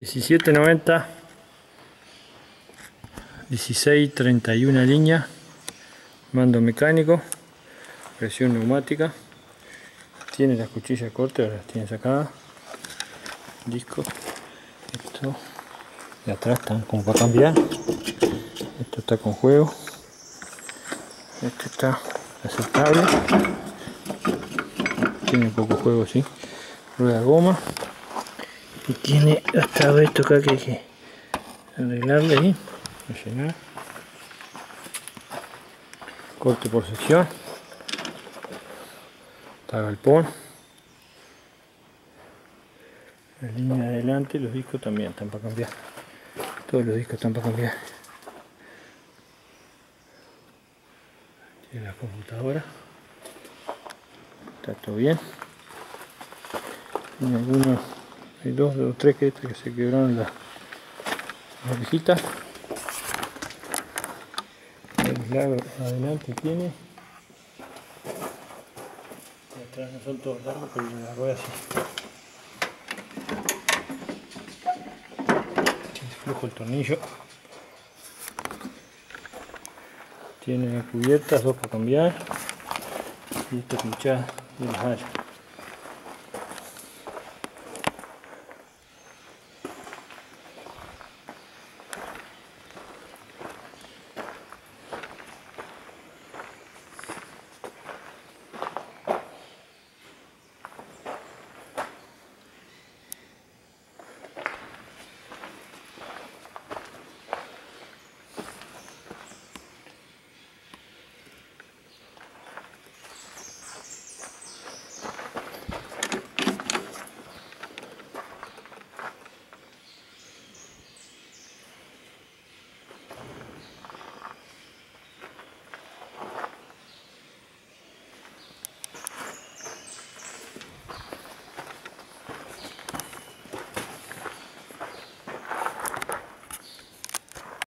1790 1631 línea mando mecánico presión neumática tiene las cuchillas cortas las tiene sacadas disco esto de atrás están como para cambiar esto está con juego esto está aceptable tiene poco juego sí rueda goma y tiene hasta esto acá que hay que arreglarle ahí. Rellenar corte por sección. Está galpón la línea de adelante los discos también están para cambiar. Todos los discos están para cambiar. Tiene la computadora. Está todo bien. Y algunos hay dos o tres que, que se quebraron las la el lado adelante tiene. Y atrás no son todos largos pero la rueda así tiene flujo el tornillo. Tiene cubiertas dos para cambiar. Y esta pinchada de las alas